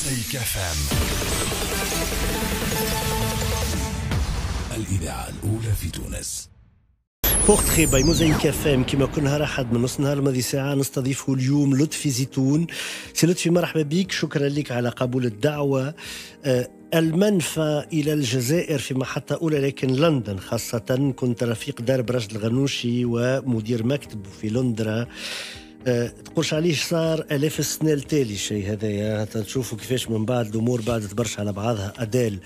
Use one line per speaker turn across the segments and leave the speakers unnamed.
Mosaïque FM الإذاعة الأولى في تونس.
portrait by Mosaïque FM كما كل نهار احد من نص نهار لماضي ساعة نستضيفه اليوم لطفي زيتون. سي لطفي مرحبا بك شكرا لك على قبول الدعوة. آه، المنفى إلى الجزائر في محطة أولى لكن لندن خاصة. كنت رفيق درب رشد الغنوشي ومدير مكتب في لندرا تقولش عليه صار الاف السنة التالي الشيء هذايا؟ تشوفوا كيفاش من بعد الأمور بعد برشا على بعضها. أديل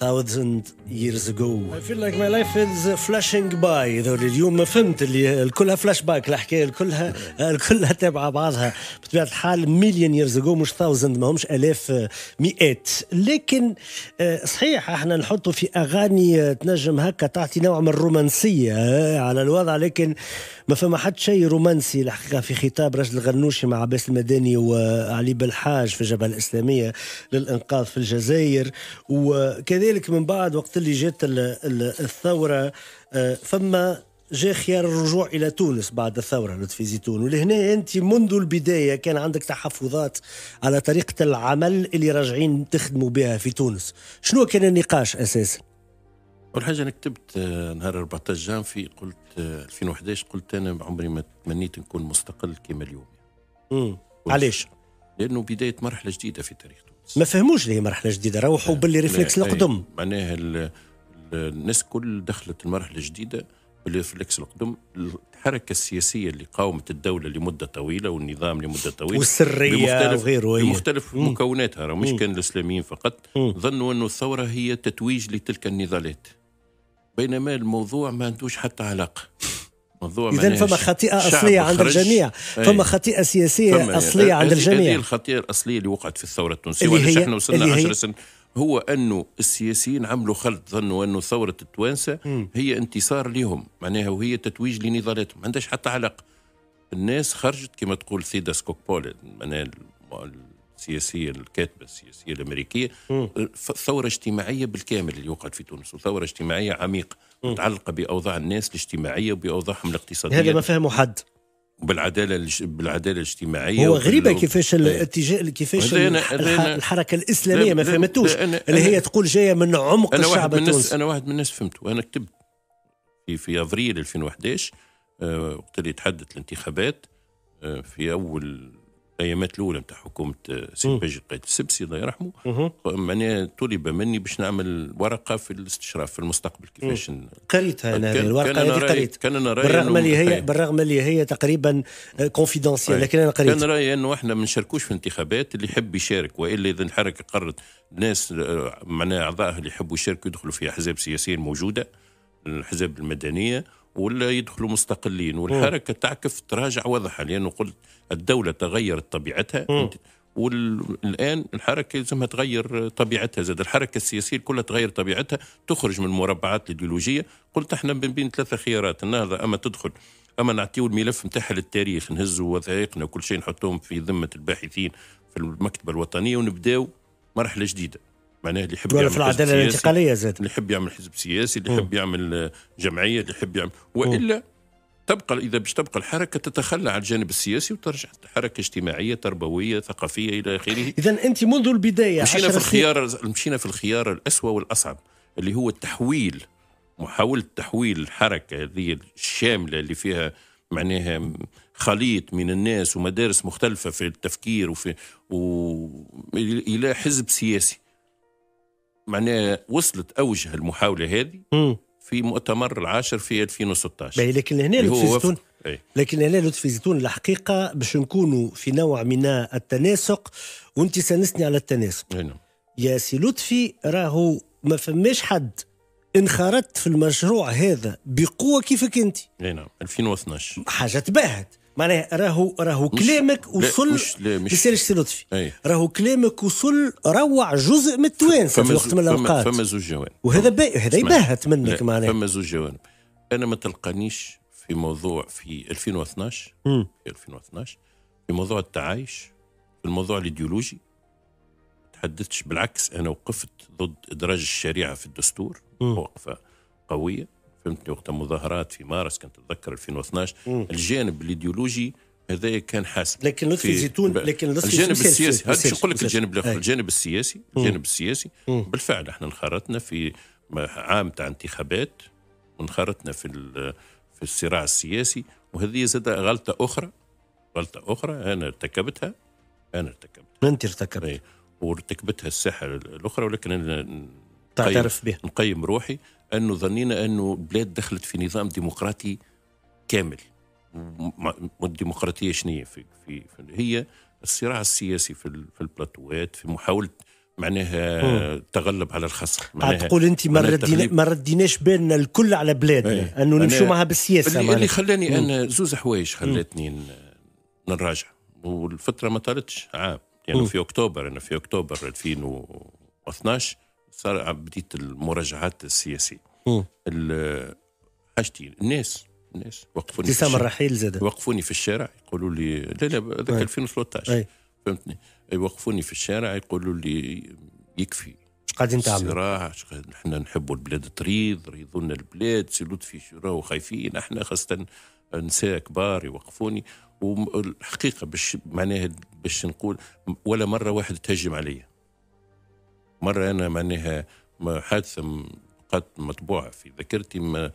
thousand years ago. I feel like my life is flashing by. ذولي اليوم ما فهمت اللي كلها فلاش باك الحكاية كلها كلها تابعة بعضها. بطبيعة الحال million years ago مش thousand ما همش الاف مئات لكن آه، صحيح إحنا نحطوا في أغاني تنجم هكا تعطي نوع من الرومانسية آه، على الوضع. لكن ما فما حد شيء رومانسي الحقيقة في خطاب رشد الغنوشي مع عباس المدني وعلي بالحاج في الجبهة الإسلامية للإنقاذ في الجزائر. وكذلك من بعد وقت اللي جات ال- ال- الثورة آه، فما جاء خيار الرجوع إلى تونس بعد الثورة لطفي زيتون. ولهنا أنت منذ البداية كان عندك تحفظات على طريقة العمل اللي راجعين تخدموا بها في تونس. شنو كان النقاش أساسا؟
أول حاجة أنا كتبت آه، نهار 14 جانفي قلت آه، 2011 قلت أنا عمري ما تمنيت نكون مستقل كما اليوم.
مم. علاش؟
لأنه بداية مرحلة جديدة في تاريخ تونس.
ما فهموش اللي هي مرحلة جديدة روحوا ب
les réflexes
القدم.
معناها ال- ال- الناس كل دخلت المرحلة الجديده بال réflexes القدم الحركة السياسية اللي قاومت الدولة لمدة طويلة والنظام لمدة طويلة
والسرية
بمختلف
وغيره أي.
بمختلف مكوناتها راه مش
مم.
كان الإسلاميين فقط
مم.
ظنوا أنه الثورة هي تتويج لتلك النضالات بينما الموضوع ما عندوش حتى علاقة موضوع
اذا فما
خطيئة
أصلية عند. الجميع. فما خطيئة سياسية
فما-
أصلية عند
هذه- هذه
الجميع
الخطيئة الأصلية اللي وقعت في الثورة التونسية
اللي هي-
إحنا وصلنا
اللي هي-
10 سنين هو أنه السياسيين عملوا خلط ظنوا أنه ثورة التوانسة هي انتصار لهم معناها وهي تتويج لنضالاتهم. ما عندهاش حتى علاقة. الناس خرجت كما تقول سيدا سكوكبول معناها السياسية الكاتبة السياسية الأمريكية. ثورة اجتماعية بالكامل اللي وقعت في تونس وثورة اجتماعية عميقة متعلقة بأوضاع الناس الاجتماعية وبأوضاعهم الاقتصادية.
هذا ما فهمه حد.
بالعدالة بالعدالة الاجتماعية
هو غريبة كيفاش. الاتجاه كيفاش
هذا أنا-
الح-
هذا
الح-
أنا-
الحركة الإسلامية
لا-
ما فهمتوش
أنا-
اللي
أنا-
هي تقول جاية من عمق
واحد
الشعب
من الناس
التونسي
أنا واحد من الناس فهمت وأنا كتبت في في أفريل 2011 آه، وقت اللي تحدث الانتخابات آه، في أول الأيامات الأولى نتاع حكومة آه، سي. باجي قايد السبسي الله يرحمه. معناها طلب مني باش نعمل ورقة في الاستشراف في المستقبل كيفاش
قريتها هذه
كان- كان أنا
هذه قريت
كان أنا رأيي
بالرغم اللي هي. بالرغم اللي هي تقريبا confidentiel
أي.
لكن
كان
قريت
رأيي أنه إحنا ما نشاركوش في الانتخابات اللي يحب يشارك وإلا إذا الحركه قررت ناس آه، معناها اعضائها اللي يحبوا يشاركوا يدخلوا في أحزاب سياسية موجودة الحزب المدنية ولا يدخلوا مستقلين والحركة تعكف تراجع روحها لأنه قلت الدولة تغيرت طبيعتها. والآن الحركة لازمها تغير طبيعتها زاد الحركة السياسية كلها تغير طبيعتها تخرج من المربعات الإيديولوجية. قلت إحنا بين بين ثلاثة خيارات النهضه أما تدخل أما نعطيو الملف نتاعها للتاريخ نهزوا وثائقنا وكل شيء نحطوهم في ذمة الباحثين في المكتبه الوطنيه ونبداو مرحلة جديدة. معناها اللي يحب يعمل
في
سياسي،
الانتقالية زاد.
اللي يحب يعمل حزب سياسي اللي. يحب يعمل آه، جمعية اللي يحب يعمل. وإلا تبقى إذا باش تبقى الحركة تتخلى عن الجانب السياسي وترجع حركة اجتماعية تربوية ثقافية إلى آخره.
إذا أنت منذ البداية
مشينا في الخيار مشينا في الخيار الأسوأ والأصعب اللي هو التحويل محاولة تحويل الحركة هذه الشاملة اللي فيها معناها خليط من الناس ومدارس مختلفة في التفكير وفي و... إلى حزب سياسي. معناها وصلت أوجه المحاولة هذه. في مؤتمر العاشر في 2016
باهي، لكن هنا لطفي زيتون
أي.
لكن هنا لطفي زيتون الحقيقة باش نكونوا في نوع من التناسق وانت سنسني على التناسق.
نعم.
يا سي لطفي راهو ما فماش حد. انخرطت في المشروع هذا بقوة كيفك أنت.
إي نعم 2012
حاجة تباهت معناها راهو راهو كلامك
لا،
وصل
مش- لا، مش-
لسالش لطفي راهو كلامك وصل روع جزء من التوانسة في وقت من
زو- فما, زوج جوانب.
وهذا با... هذا. يباهت منك معناها.
فما زوج جوانب. أنا ما تلقانيش في موضوع في 2012
مم.
في 2012 في موضوع التعايش في الموضوع الإيديولوجي. تحدثتش بالعكس أنا وقفت ضد إدراج الشريعة في الدستور. وقفه قوية. فهمتني وقت مظاهرات في مارس كنت اتذكر 2012
مم.
الجانب الإيديولوجي هذا كان حاسم
لكن لطفي
في-
زيتون- لكن لطفي
الجانب السياسي هذا شو نقول لك. الجانب
الآخر.
الجانب السياسي الجانب السياسي بالفعل إحنا انخرطنا في عام تاع انتخابات وانخرطنا في في الصراع السياسي وهذه زاد غلطة أخرى غلطة أخرى أنا ارتكبتها أنا ارتكبتها
أنت ارتكبت
أي. وارتكبتها الساحة الأخرى ولكن
تعترف به
نقيم روحي أنه ظنينا أنه البلاد دخلت في نظام ديمقراطي كامل. والديمقراطية شنية في, في, في هي الصراع السياسي في, في البلاتوات في محاولة معناها تغلب على الخصم معناها
تقول أنت ما ردينا. ما رديناش بالنا الكل على بلادنا
أي.
أنه نمشوا معها بالسياسة
اللي. اللي خلاني أنا زوز حوايج خلتني نراجع. والفترة ما طالتش عام. يعني في أكتوبر أنا في أكتوبر 2012 صار بديت المراجعات السياسية. حاجتين الناس الناس وقفوني
ابتسام الرحيل زاد
يوقفوني في الشارع يقولوا لي لا لا هذاك
أي.
2013
أي.
فهمتني؟ يوقفوني في الشارع يقولوا لي يكفي.
قاعدين تعملوا؟
الصراع ش- إحنا نحبوا البلاد تريض ريضوا لنا البلاد سي لطفي راهو خايفين إحنا خاصة نساء كبار يوقفوني. والحقيقة باش معناها باش نقول ولا مرة واحد تهجم عليا. مرة أنا معناها حادثة قد مطبوعة في ذاكرتي ما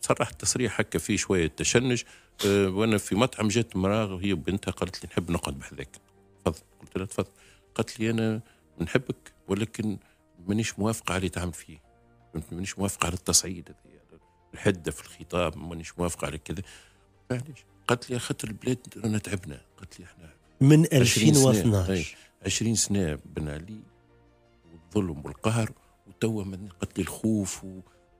صرحت تصريح هكا فيه شوية تشنج أه وأنا في مطعم جات امرأة هي وبنتها قالت لي نحب نقعد بحذاك تفضل. قلت لها تفضل. قالت لي أنا نحبك ولكن مانيش موافقة على اللي تعمل فيه؟ مانيش موافقة على التصعيد هذا الحدة في الخطاب مانيش موافقة على كذا. معليش. قالت لي خاطر البلاد رانا تعبنا. قالت لي إحنا
من
20 سنة.
2012
أي. 20 سنة بن علي. والظلم والقهر وتوا من- قالت لي الخوف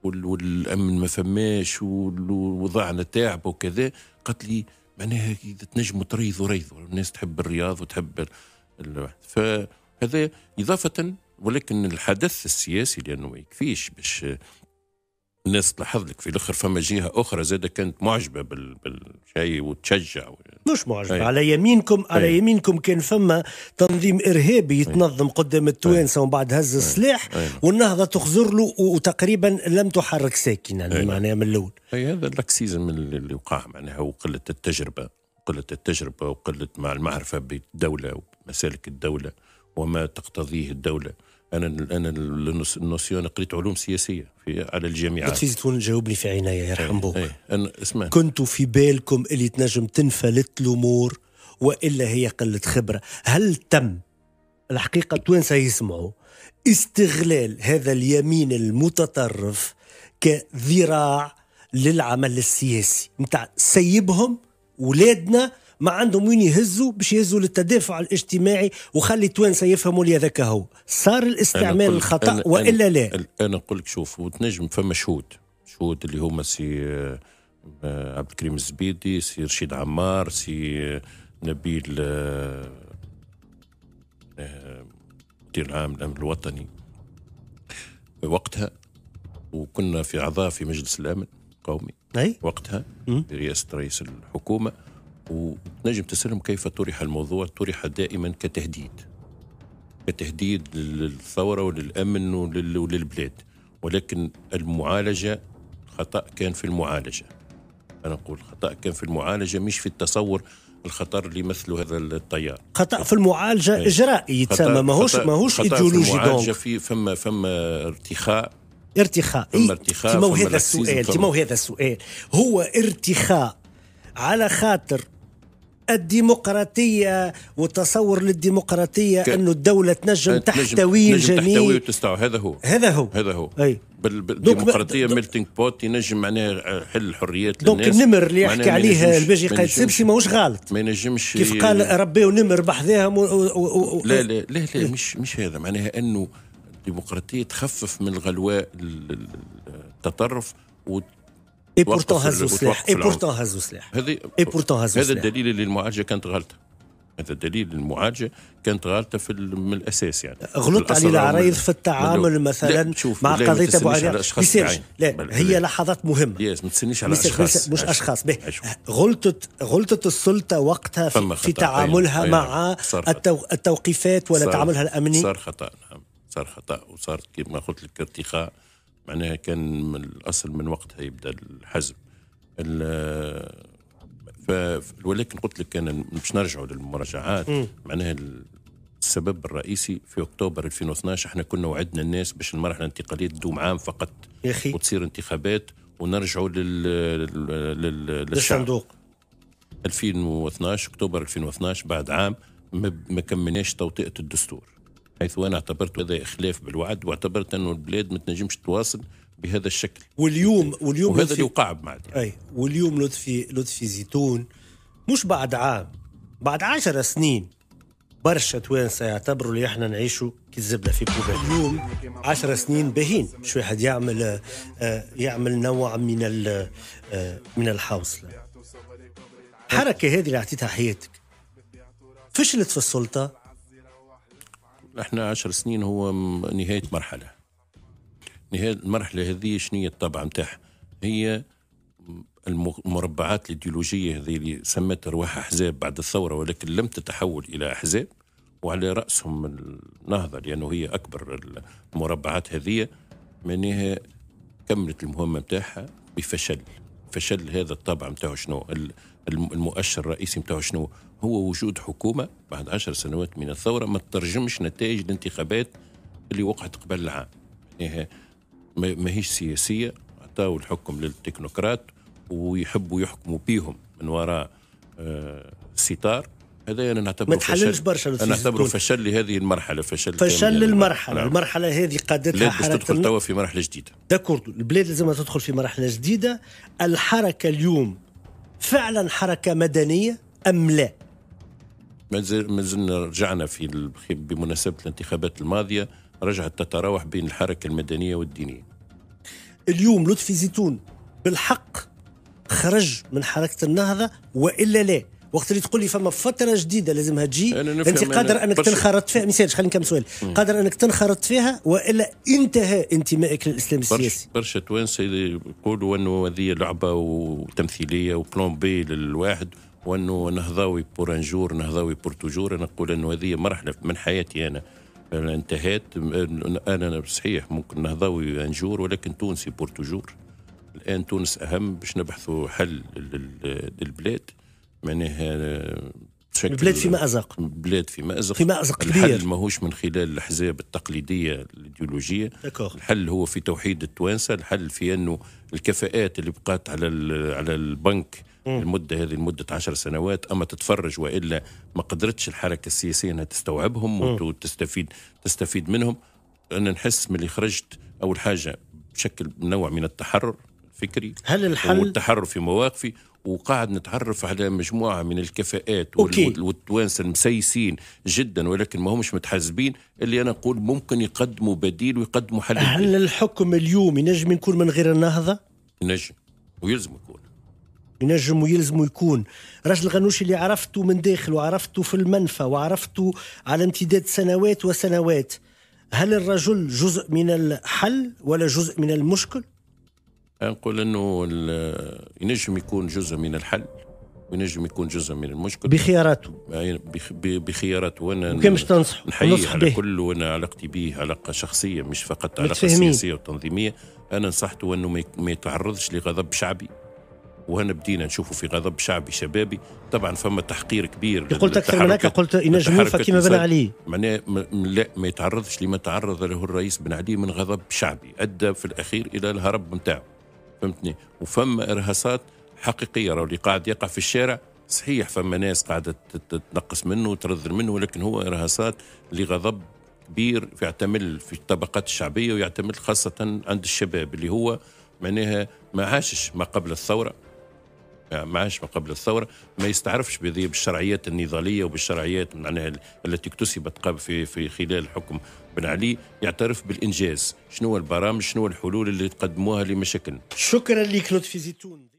والأمن ما فماش ووضعنا تعب وكذا. قالت لي معناها اذا تنجموا تريضوا ريضوا الناس تحب الرياض وتحب ال- فهذا إضافة ولكن الحدث السياسي لأنه ما يكفيش باش الناس تلاحظ لك في الآخر فما جهة أخرى زادة كانت معجبة بال- بالشيء وتشجع
مش معجب
أي.
على يمينكم على
أي.
يمينكم كان فما تنظيم إرهابي يتنظم قدام التوانسة ومن بعد هز السلاح
أي.
والنهضة تخزر له وتقريبا لم تحرك ساكنا
أي.
معناها من الأول
اي هذا ال laxisme اللي وقع معناها وقلة التجربة قلة التجربة وقلة مع المعرفة بالدولة ومسالك الدولة وما تقتضيه الدولة أنا أنا ال notion قريت علوم سياسية في على الجامعات
لطفي زيتون جاوبني في عناية يرحم بوك
اي أنا اسمع.
كنتوا في بالكم اللي تنجم تنفلت الأمور وإلا هي قله خبرة. هل تم؟ الحقيقة التوانسه يسمعوا. استغلال هذا اليمين المتطرف كذراع للعمل السياسي. نتاع سيبهم ولادنا ما عندهم وين يهزوا باش يهزوا للتدافع الاجتماعي وخلي التوانسه يفهموا اللي هذاك هو. صار الاستعمال الخطأ
أنا-
وإلا
أنا
لا؟
أنا نقول لك شوف وتنجم فما شهود. شهود اللي هما سي آه، عبد الكريم الزبيدي سي رشيد عمار سي آه، نبيل آه، آه، مدير العام الامن الوطني. وقتها وكنا في أعضاء في مجلس الأمن القومي.
أي؟
وقتها. برئاسة رئيس الحكومة. ونجم تسألهم كيف طرح الموضوع؟ طرح دائما كتهديد. كتهديد للثورة وللأمن ولل- وللبلاد. ولكن المعالجة خطأ كان في المعالجة. أنا أقول خطأ كان في المعالجة مش في التصور الخطر اللي يمثله هذا التيار.
خطأ في المعالجة
إيه.
إجرائي يتسمى ماهوش ماهوش
في
ايديولوجي
المعالجة
دونك
في فما فما ارتخاء.
ارتخاء.
ثم
إيه،
ارتخاء،
تيمو
ثم
هذا السؤال هذا السؤال. هو ارتخاء على خاطر الديمقراطية وتصور للديمقراطية
ك-
أنه الدولة تنجم تحتوي
تنجم تحتوي
الجميع.
وتستوعب. هذا هو.
هذا هو.
هذا هو.
أي.
بال-
donc
بالديمقراطيه
ما-
melting pot ينجم معناها حل الحريات donc
النمر اللي يحكي عليه الباجي قايد سبسي ماهوش غلط
ما ينجمش
كيف قال ربيو نمر بحذاهم و... و... و...
لا لا لا لا مش مش هذا. معناها أنه الديمقراطية تخفف من الغلواء ال- ال- التطرف و
اي بورتون هزوا سلاح اي. بورتون هزوا سلاح
هذه
اي بورتون هزوا
هذا الدليل اللي المعالجة كانت غلطة. هذا الدليل المعالجة كانت غلطة في من الأساس يعني.
غلطت علي العريض في التعامل مثلا مع قضية
أبو
علي.
بعين.
لا هي لحظات مهمة.
ياس ما تسنيش على
مش
أشخاص.
مش,
أشخاص.
غلطت غلطت السلطة وقتها في, في
خطأ.
تعاملها
أي- أي
مع. التو التوقيفات ولا
صار-
تعاملها الأمني.
صار خطأ نعم. صار خطأ وصار كما قلت لك ارتخاء معناها كان من الأصل من وقتها يبدأ الحزم. ال- ف ولكن قلت لك أنا باش نرجعوا للمراجعات معناها السبب الرئيسي في أكتوبر 2012 إحنا كنا وعدنا الناس باش المرحلة الانتقالية تدوم عام فقط
يا أخي.
وتصير انتخابات ونرجعوا لل... لل... لل... للشعب.
للصندوق.
2012 أكتوبر 2012 بعد عام ما ما كملناش توطئة الدستور. حيث أنا اعتبرت هذا إخلاف بالوعد واعتبرت أنه البلاد ما تنجمش تواصل بهذا الشكل.
واليوم واليوم
وهذا اللي وقع بعد. يعني.
أي واليوم لطفي لطفي زيتون مش بعد عام بعد عشر سنين برشا توانسة يعتبروا اللي إحنا نعيشوا كالزبدة في كوبا اليوم عشر سنين باهين مش واحد يعمل آه، يعمل نوع من آه، من الحوصلة. الحركة هذه اللي أعطيتها حياتك. فشلت في السلطة
إحنا عشر سنين هو نهاية مرحلة. نهاية المرحلة هذه شنو هي الطابع متاعها؟ هي الم- المربعات الإيديولوجية هذه اللي سمت رواح أحزاب بعد الثورة ولكن لم تتحول إلى أحزاب وعلى رأسهم النهضة لأنه هي أكبر المربعات هذه معناها كملت المهمة متاعها بفشل. فشل هذا الطابع متاعه شنو؟ المؤشر الرئيسي متاعه شنو هو وجود حكومة بعد عشر سنوات من الثورة ما تترجمش نتائج الانتخابات اللي وقعت قبل العام يعني ما ما هيش سياسية عطاوا الحكم للتكنوقراط ويحبوا يحكموا بيهم من وراء آه، ستار هذا أنا نعتبره
ما تحللش
فشل.
برشا
أنا
زيتون.
فشل لهذه المرحلة فشل
فشل. المرحلة
نعم.
المرحلة هذه قادتها
البلاد تدخل توا في مرحلة جديدة
d'accord البلاد لازم تدخل في مرحلة جديدة الحركة اليوم فعلا حركة مدنية أم لا؟
ما زل- ما زلنا رجعنا في بمناسبة الانتخابات الماضية رجعت تتراوح بين الحركة المدنية والدينية.
اليوم لطفي زيتون بالحق خرج من حركة النهضة وإلا لا؟ وقت اللي تقول لي فما فترة جديدة لازمها تجي أنت قادر
برشا-
تنخرط فيها. مثال خلينا نكمل سؤال. قادر أنك تنخرط فيها وإلا انتهى انتمائك للإسلام
برشا
السياسي.
برشا توانسة يقولوا أنه هذه لعبة وتمثيلية و plan B للواحد وأنه نهضاوي pour un jour نهضاوي pour toujours أنا نقول أنه هذه مرحلة من حياتي أنا. أنا انتهت أنا صحيح ممكن نهضاوي un jour ولكن تونسي pour toujours الآن تونس أهم باش نبحثوا حل لل- للبلاد. معناها بشكل-
البلاد في مأزق
بلاد في مأزق
في مأزق كبير.
الحل ماهوش من خلال الأحزاب التقليدية الإيديولوجية. الحل هو في توحيد التوانسة الحل في أنه الكفاءات اللي بقات على على البنك المدة هذه لمدة عشر سنوات أما تتفرج وإلا ما قدرتش الحركة السياسية أنها تستوعبهم وتستفيد تستفيد منهم. أنا نحس من اللي خرجت أول حاجة بشكل نوع من التحرر الفكري
هل الحل
والتحرر في مواقفي وقاعد نتعرف على مجموعة من الكفاءات
أوكي.
والتوانسة المسيسين جدا ولكن ما همش متحزبين اللي أنا نقول ممكن يقدموا بديل ويقدموا حل.
هل الحكم اليوم ينجم يكون من غير النهضة
ينجم ويلزم يكون
ينجم ويلزم يكون راجل غنوشي اللي عرفته من داخل وعرفته في المنفى وعرفته على امتداد سنوات وسنوات هل الرجل جزء من الحل ولا جزء من المشكل؟
نقول إنه ينجم يكون جزء من الحل وينجم يكون جزء من المشكل
بخياراته.
بخياراته. وأنا
وكان مش تنصح
نحييه على كل وأنا علاقتي به علاقة شخصية مش فقط
علاقة.
سياسية وتنظيمية. أنا نصحته إنه ما يتعرضش لغضب شعبي. وهنا بدينا نشوفوا في غضب شعبي شبابي. طبعا فما تحقير كبير
قلت أكثر من هكا قلت ينجم
للتحركات
كما بن. علي؟
معناه لا ما يتعرضش لما تعرض له الرئيس بن علي من غضب شعبي. أدى في الأخير إلى الهرب نتاعو فهمتني. وفما إرهاصات حقيقية. راهو اللي قاعد يقع في الشارع صحيح فما ناس قاعدة تنقص منه وترذر منه ولكن هو إرهاصات لغضب كبير يعتمل في الطبقات الشعبية ويعتمل خاصة عند الشباب اللي هو معناها ما عاشش ما قبل الثورة. ما عاش ما قبل الثورة ما يستعرفش بالشرعيات النضالية وبالشرعيات معناها التي اكتسبت قبل في في خلال حكم بن علي يعترف بالإنجاز. شنو البرامج؟ شنو الحلول اللي تقدموها لمشاكلنا
شكرا لك لطفي زيتون